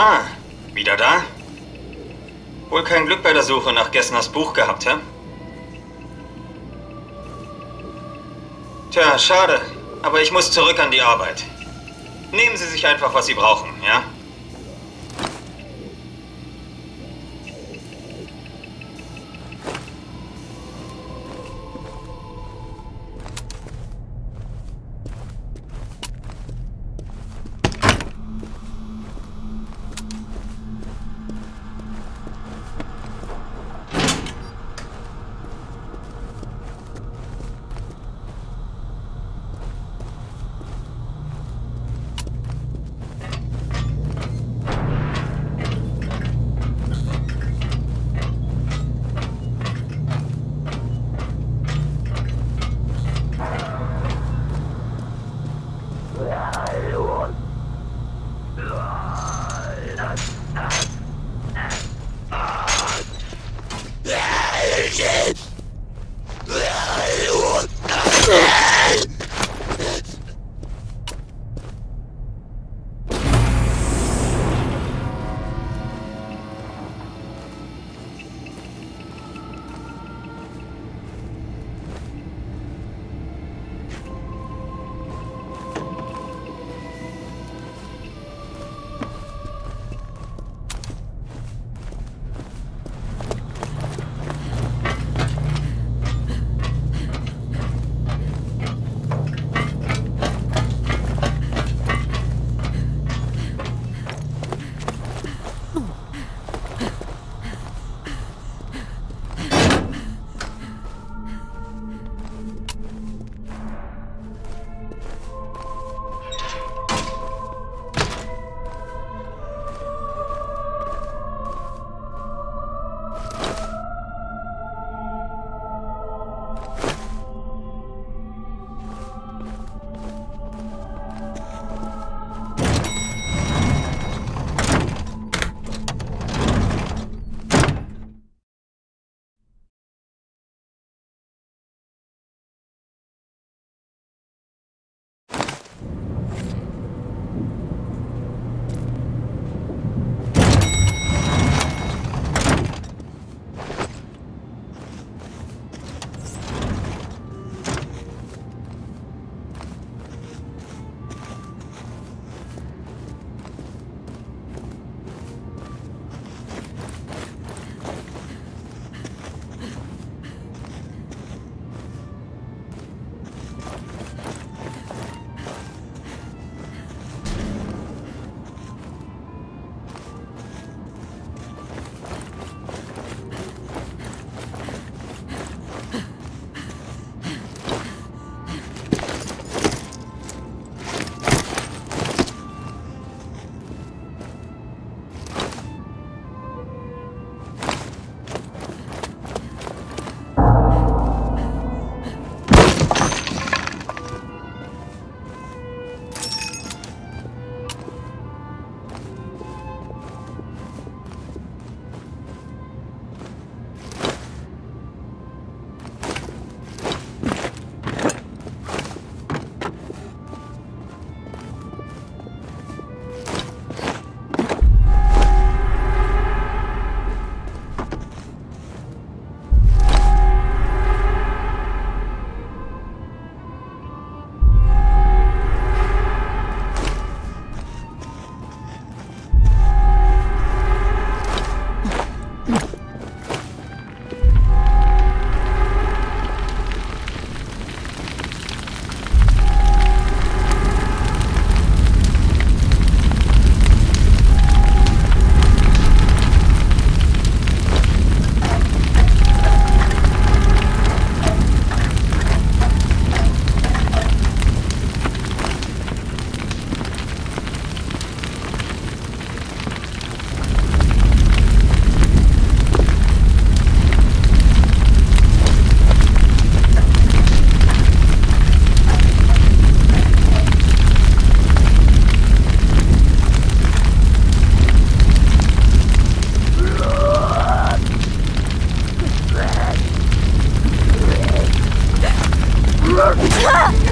Ah, wieder da? Wohl kein Glück bei der Suche nach Gessners Buch gehabt, hä? Tja, schade. Aber ich muss zurück an die Arbeit. Nehmen Sie sich einfach, was Sie brauchen, ja?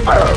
Oh.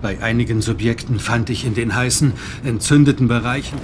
Bei einigen Subjekten fand ich in den heißen, entzündeten Bereichen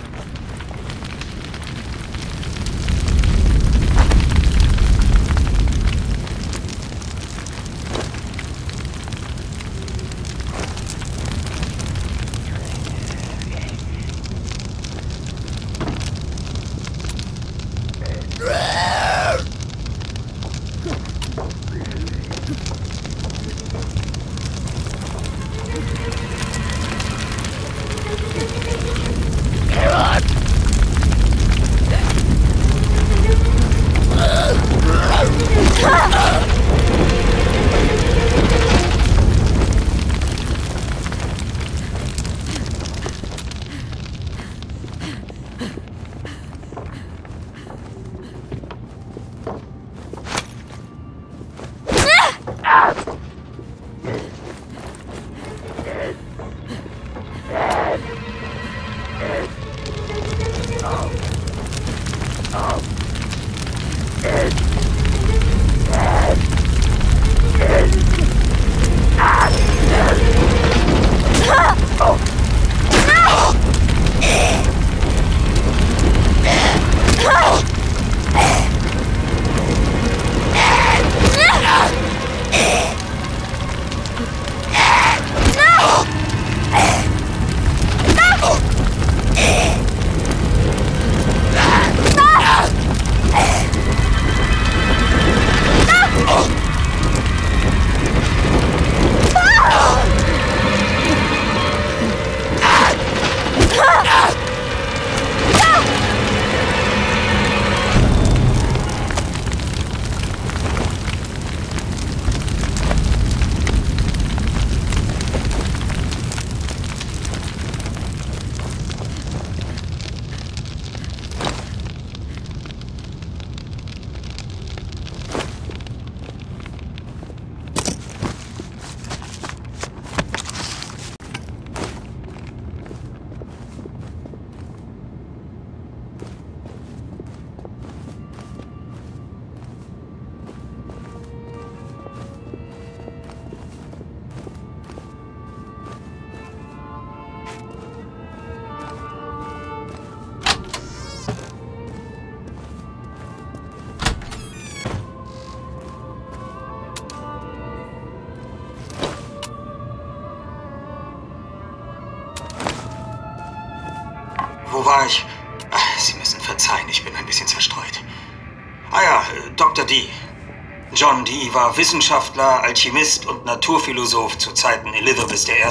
John Dee war Wissenschaftler, Alchemist und Naturphilosoph zu Zeiten Elizabeth I.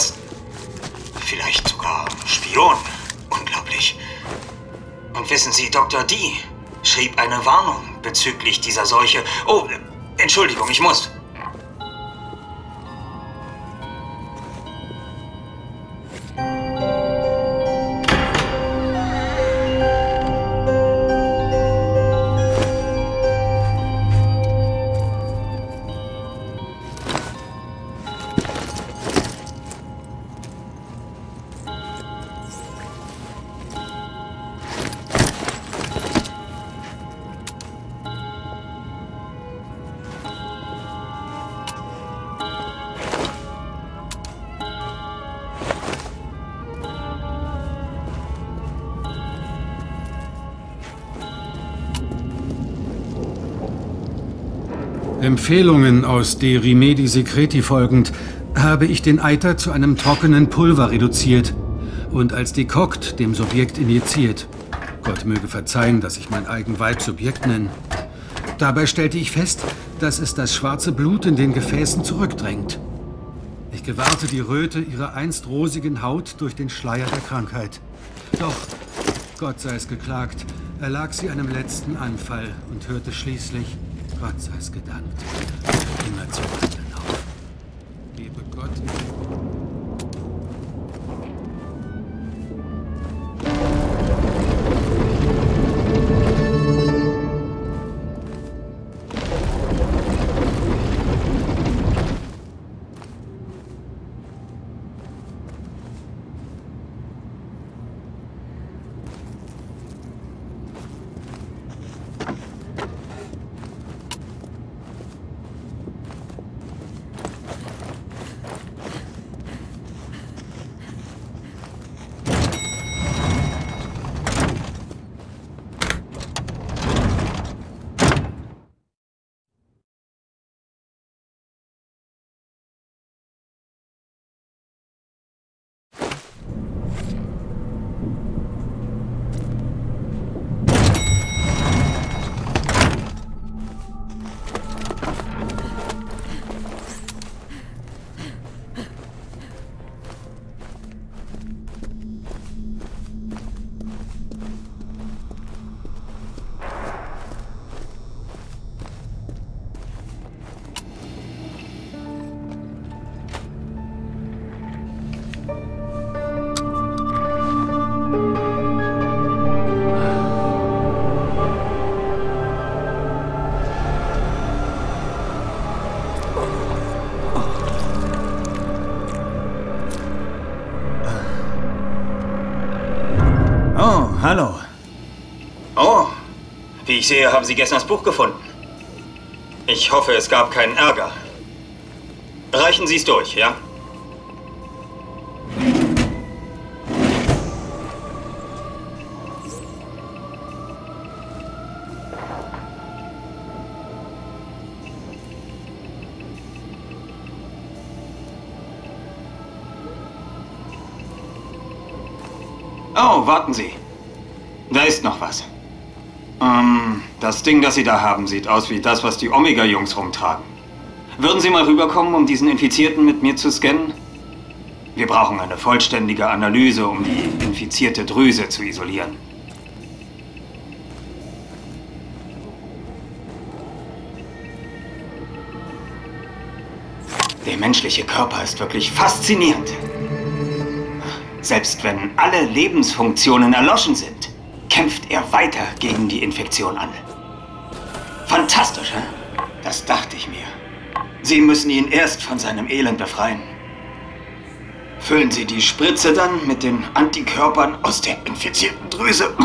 Vielleicht sogar Spion. Unglaublich. Und wissen Sie, Dr. Dee schrieb eine Warnung bezüglich dieser Seuche. Oh, Entschuldigung, ich muss. Empfehlungen aus De Rimedi Secreti folgend, habe ich den Eiter zu einem trockenen Pulver reduziert und als dekokt dem Subjekt injiziert. Gott möge verzeihen, dass ich mein eigen Weib Subjekt nenne. Dabei stellte ich fest, dass es das schwarze Blut in den Gefäßen zurückdrängt. Ich gewahrte die Röte ihrer einst rosigen Haut durch den Schleier der Krankheit. Doch, Gott sei es geklagt, erlag sie einem letzten Anfall und hörte schließlich, Gott sei es gedankt, immer zu handeln auf. Gebe Gott Hallo. Oh, wie ich sehe, haben Sie gestern das Buch gefunden. Ich hoffe, es gab keinen Ärger. Reichen Sie es durch, ja? Oh, warten Sie. Da ist noch was. Ähm, das Ding, das Sie da haben, sieht aus wie das, was die Omega-Jungs rumtragen. Würden Sie mal rüberkommen, um diesen Infizierten mit mir zu scannen? Wir brauchen eine vollständige Analyse, um die infizierte Drüse zu isolieren. Der menschliche Körper ist wirklich faszinierend. Selbst wenn alle Lebensfunktionen erloschen sind, kämpft er weiter gegen die Infektion an. Fantastisch, hä? Das dachte ich mir. Sie müssen ihn erst von seinem Elend befreien. Füllen Sie die Spritze dann mit den Antikörpern aus der infizierten Drüse.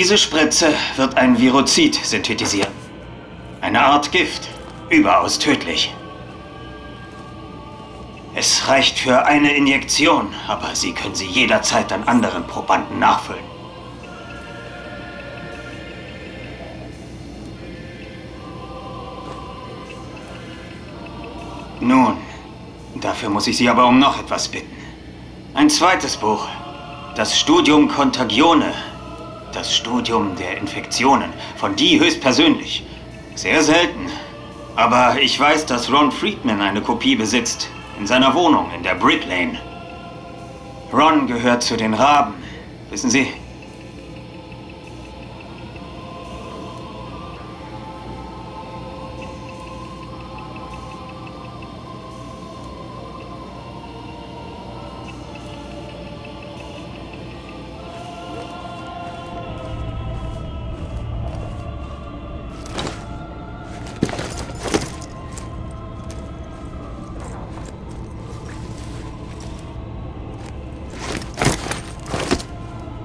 Diese Spritze wird ein Virozid synthetisieren. Eine Art Gift, überaus tödlich. Es reicht für eine Injektion, aber Sie können sie jederzeit an anderen Probanden nachfüllen. Nun, dafür muss ich Sie aber um noch etwas bitten. Ein zweites Buch das Studium Contagione. Das Studium der Infektionen. Von die höchstpersönlich. Sehr selten. Aber ich weiß, dass Ron Friedman eine Kopie besitzt. In seiner Wohnung in der Brick Lane. Ron gehört zu den Raben. Wissen Sie,